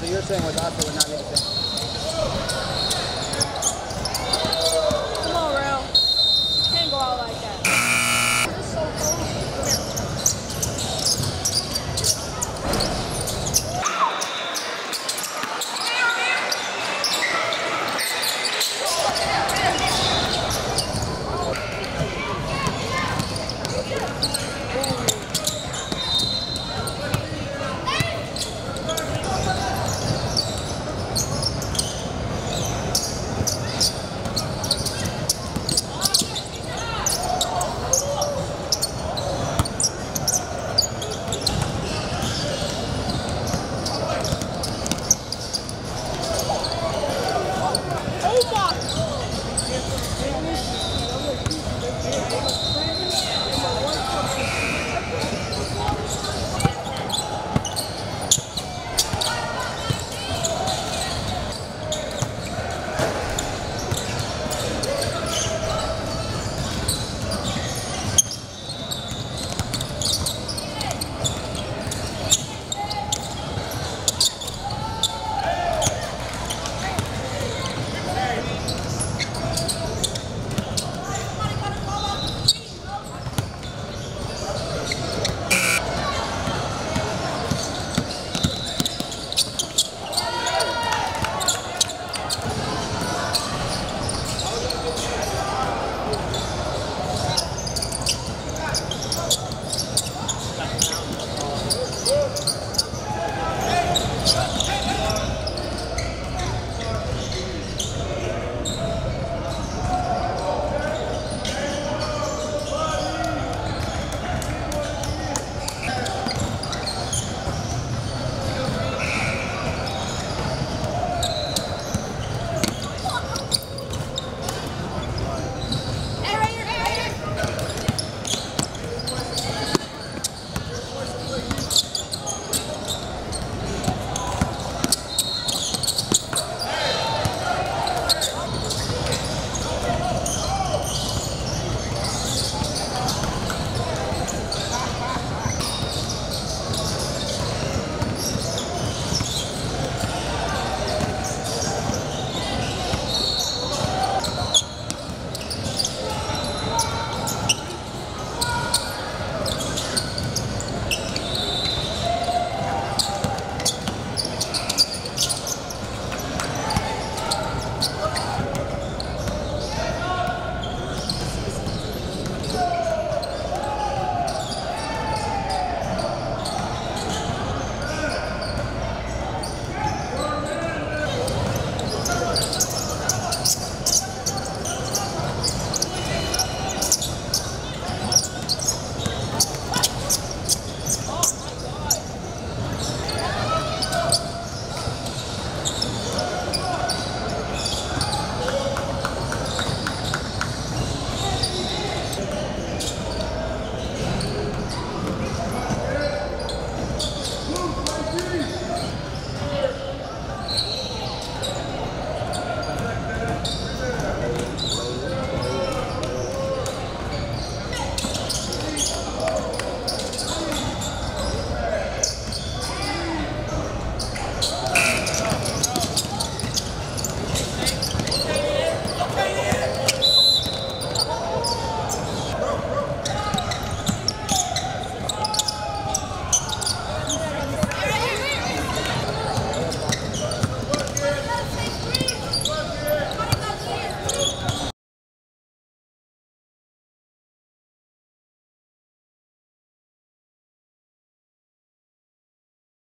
so you're saying with us, it would not make sense?